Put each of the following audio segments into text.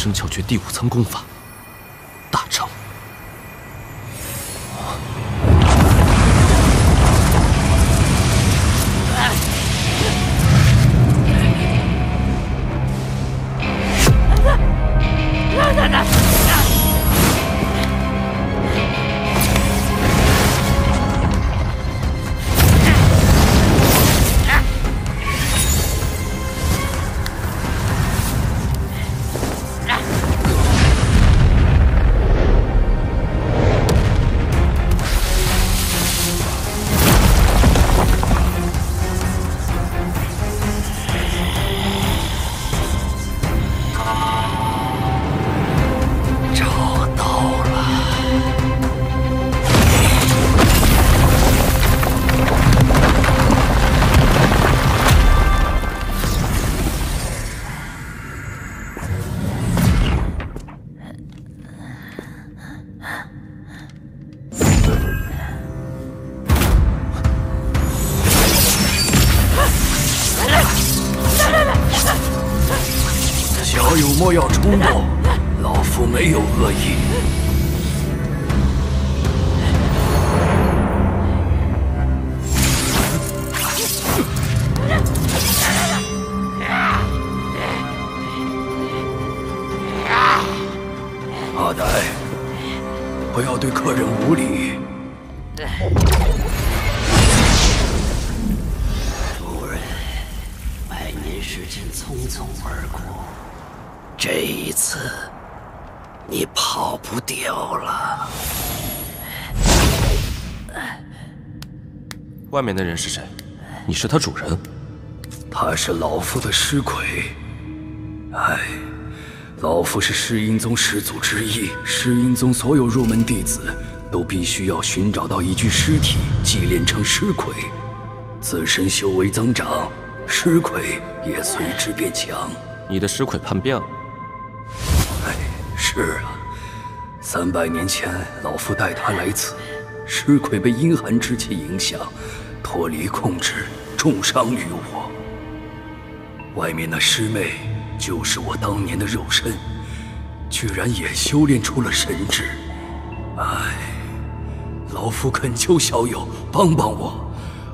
生巧诀第五层功法，莫要冲动，老夫没有恶意。阿呆，不要对客人无礼。这一次你跑不掉了。外面的人是谁？你是他主人？他是老夫的尸魁。哎，老夫是诗音宗始祖之一，诗音宗所有入门弟子都必须要寻找到一具尸体，祭炼成尸魁，自身修为增长，尸魁也随之变强。你的尸魁叛变了？是啊，三百年前老夫带他来此，尸魁被阴寒之气影响，脱离控制，重伤于我。外面那师妹就是我当年的肉身，居然也修炼出了神智。唉，老夫恳求小友帮帮我，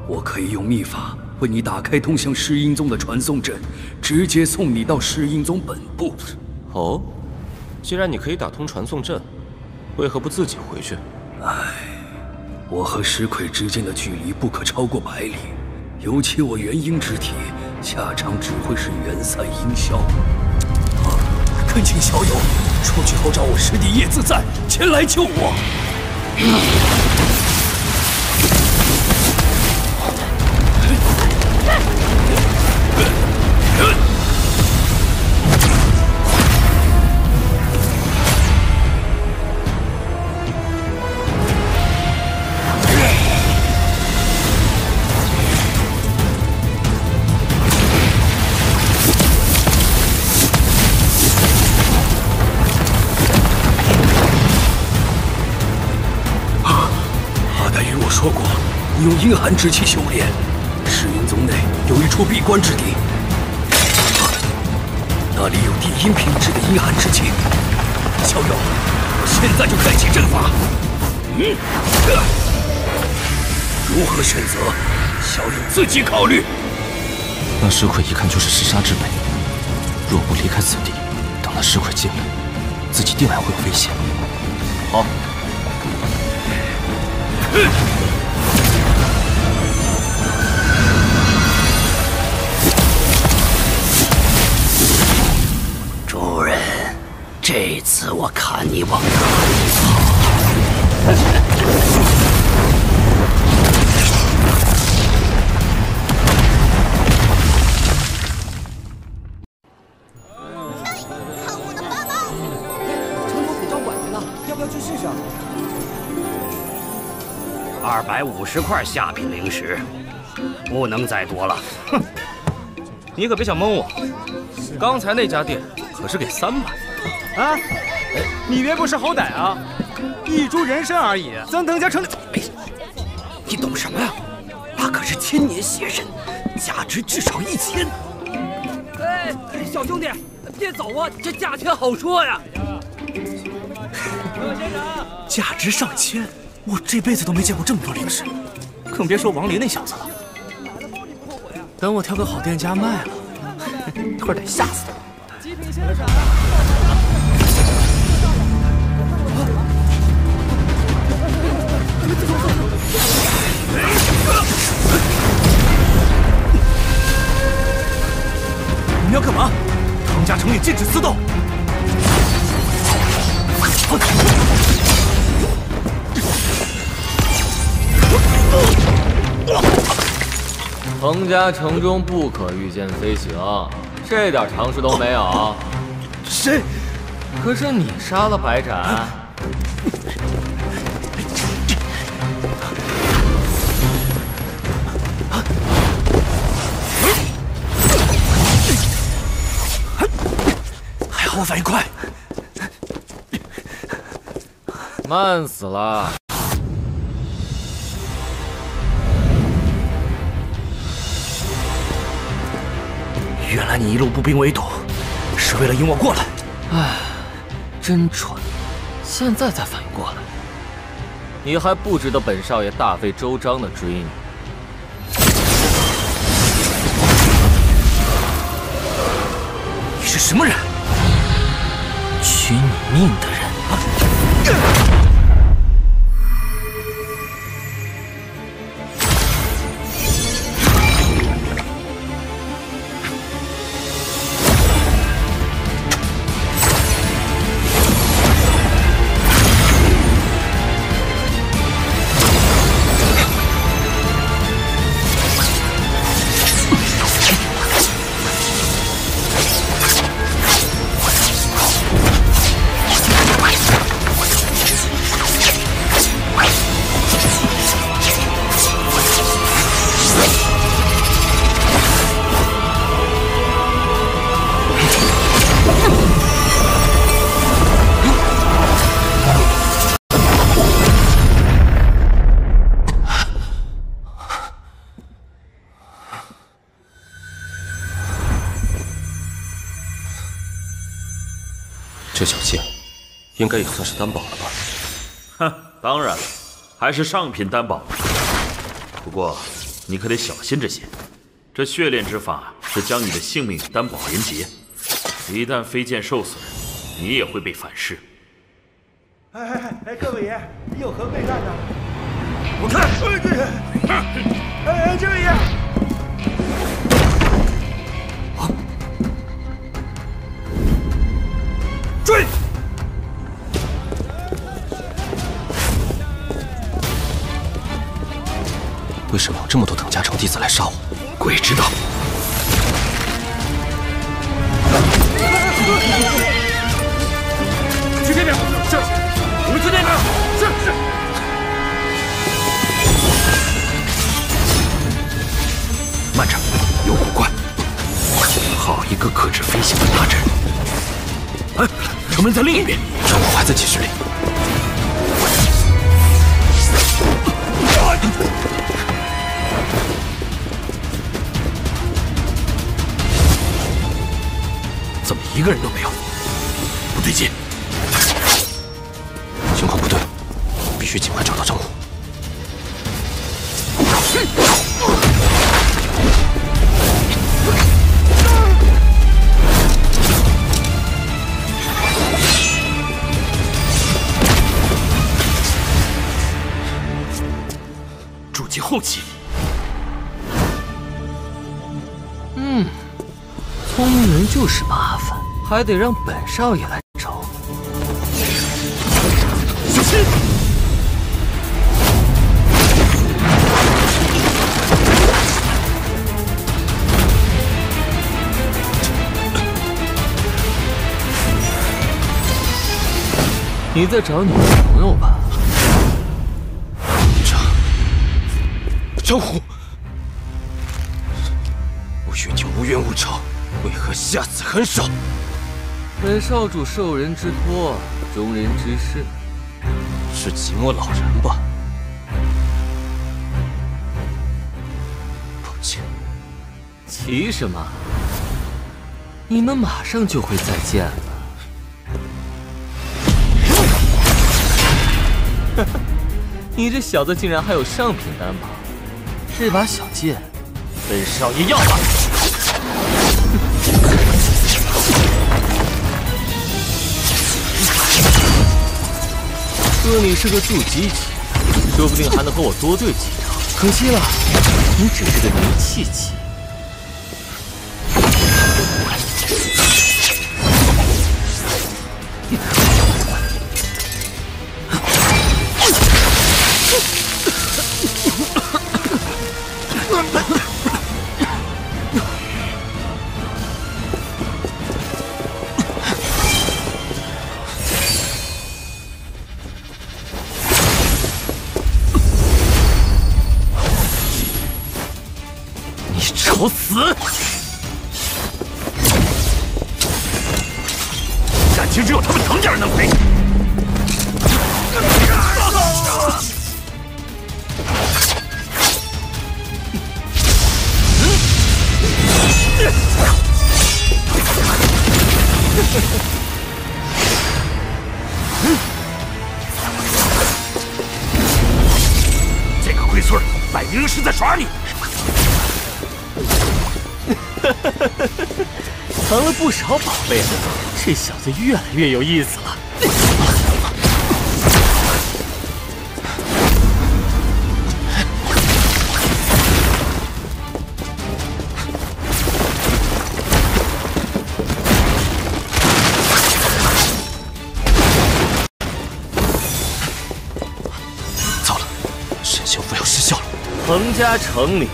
我可以用秘法为你打开通向诗音宗的传送阵，直接送你到诗音宗本部。哦，既然你可以打通传送阵，为何不自己回去？唉，我和石魁之间的距离不可超过百里，尤其我元婴之体，下场只会是元散阴消。啊，恳请小友出去后找我师弟叶自在前来救我。说过，你用阴寒之气修炼，赤云宗内有一处闭关之地，那里有地阴品质的阴寒之气。小友，我现在就开启阵法。嗯，呃如何选择，小友自己考虑。那尸魁一看就是嗜杀之辈，若不离开此地，等那尸魁进来，自己定然会有危险。好，主这次我看你往哪里跑！成都古道馆去了，要不要去试试？二百五十块下品灵石，不能再多了。哼，你可别想蒙我，刚才那家店可是给三百。啊，你别不识好歹啊！一株人参而已，咱等价成？哎，你懂什么呀？那可是千年邪参，价值至少一千。哎，小兄弟，别走啊！这价钱好说呀。价值上千，我这辈子都没见过这么多灵石，更别说王林那小子了。等我挑个好店家卖了，一会儿得吓死他。极品先生。你们要干嘛？唐家城里禁止私斗。彭家城中不可御剑飞行，这点常识都没有。谁？可是你杀了白斩。我反应快。慢死了！原来你一路步兵围堵，是为了引我过来。唉，真蠢！现在才反应过来，你还不值得本少爷大费周章的追你。你是什么人？命的人！这小剑，应该也算是担保了吧？哼，当然了，还是上品担保。不过，你可得小心这些。这血炼之法是将你的性命与丹宝连结，一旦飞剑受损，你也会被反噬。哎哎哎，各位爷，有何贵干呢？我看，哎哎，这位爷，追！为什么有这么多等家城弟子来杀我？鬼知道！去这边，是，我们去那边，是是。慢着，有古怪！好一个克制飞行的大阵！哎，城门在另一边，战火还在集市里。怎么一个人都没有？不对劲！情况不对，必须尽快找到正后期。嗯，聪明人就是麻烦，还得让本少爷来找。小心！你在找女朋友吧？张虎，我与你无冤无仇，为何下此狠手？本少主受人之托，忠人之事，是寂寞老人吧？抱歉。急什么？你们马上就会再见了。你这小子竟然还有上品担保，这把小剑，本少爷要了。说你是个筑基期，说不定还能和我多对几招。可惜了，你只是个凝气期。藏了不少宝贝啊！这小子越来越有意思了。糟了，神修符要失效了。彭家城里，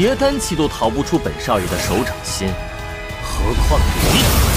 结丹期都逃不出本少爷的手掌心，何况你？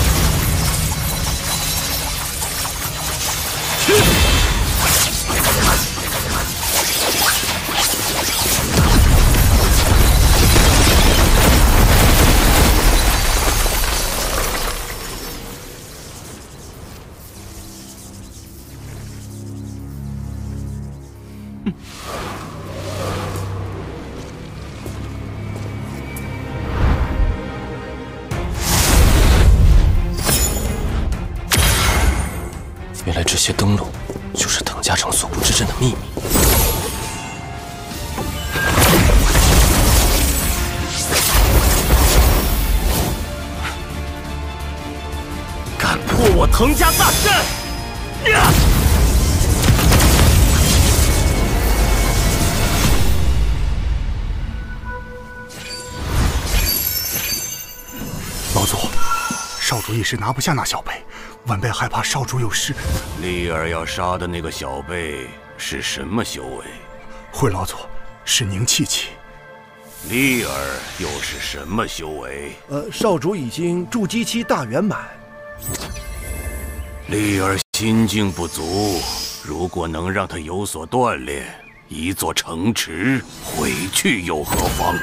来这些灯笼就是藤家城所布之阵的秘密。敢破我藤家大阵！呀！老祖，少主一时拿不下那小辈，晚辈害怕少主有失。丽儿要杀的那个小辈是什么修为？回老祖，是凝气期。丽儿又是什么修为？呃，少主已经筑基期大圆满。丽儿心境不足，如果能让她有所锻炼，一座城池毁去又何妨？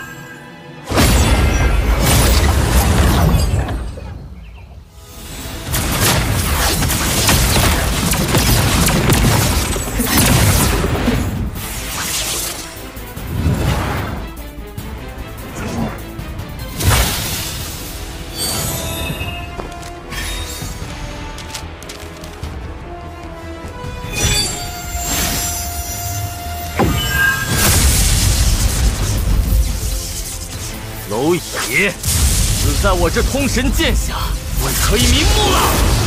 我这通神剑下，我可以瞑目了。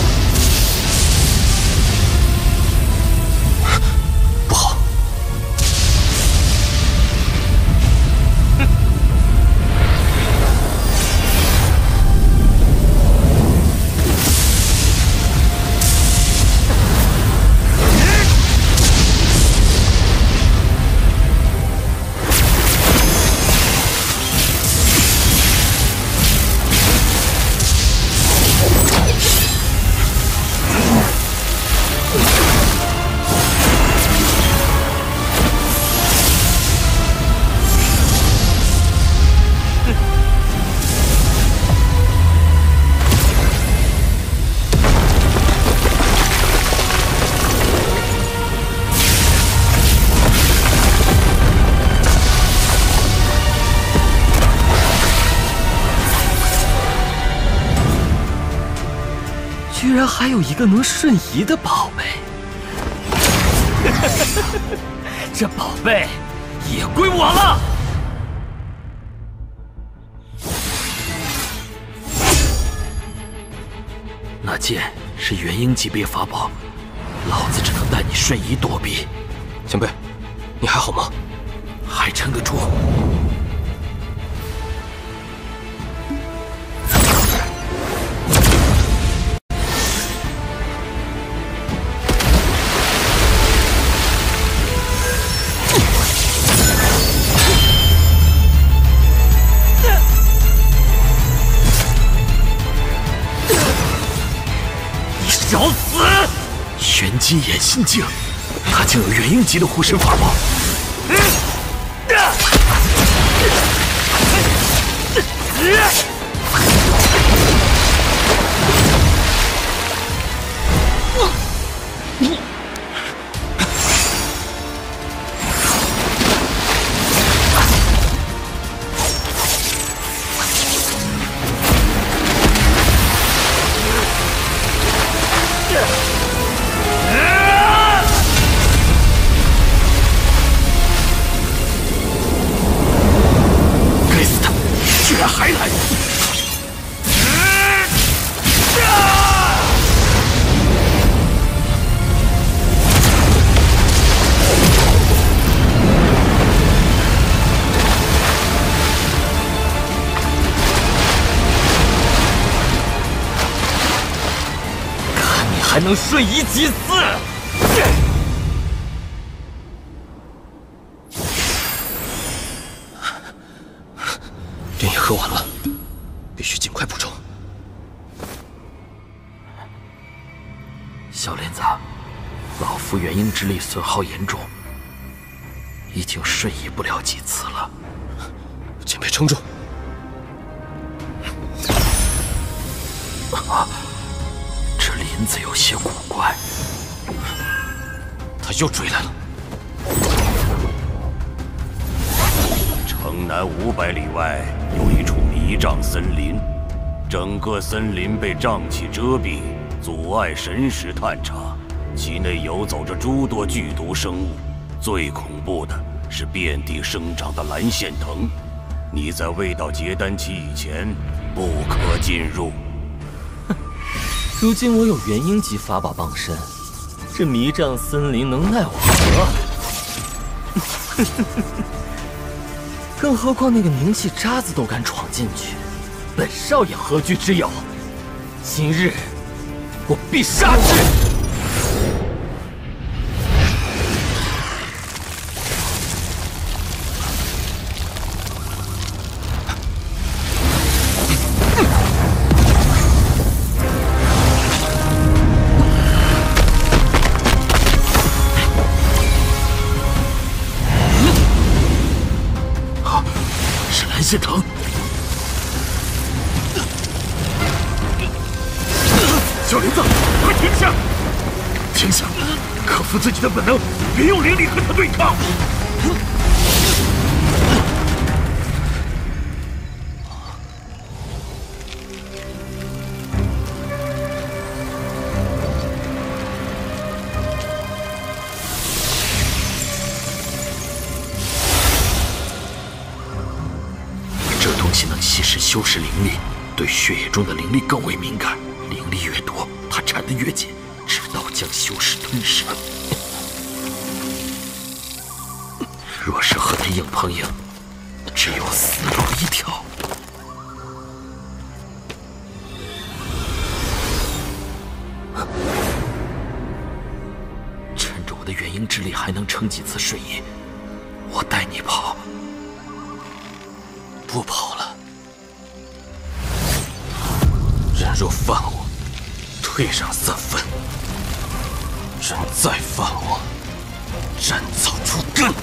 居然还有一个能瞬移的宝贝，这宝贝也归我了。那剑是元婴级别法宝，老子只能带你瞬移躲避。前辈，你还好吗？还撑得住。一眼心境，他竟有元婴级的护身法宝。还能瞬移几次！炼液喝完了，必须尽快补充。小莲子，老夫元婴之力损耗严重，已经瞬移不了几次了。前辈撑住！这林子有些古怪，他又追来了。城南五百里外有一处迷障森林，整个森林被瘴气遮蔽，阻碍神识探查。其内游走着诸多剧毒生物，最恐怖的是遍地生长的蓝线藤。你在未到结丹期以前，不可进入。如今我有元婴级法宝傍身，这迷障森林能奈我何？更何况那个凝气渣子都敢闯进去，本少爷何惧之有？今日我必杀之！自己的本能，别用灵力和他对抗。这东西能吸食修士灵力，对血液中的灵力更为敏感。的元婴之力还能撑几次睡意，我带你跑。不跑了。人若犯我，退让三分；人再犯我，斩草除根。